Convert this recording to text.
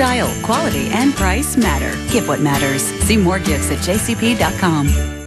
Style, quality, and price matter. Give what matters. See more gifts at jcp.com.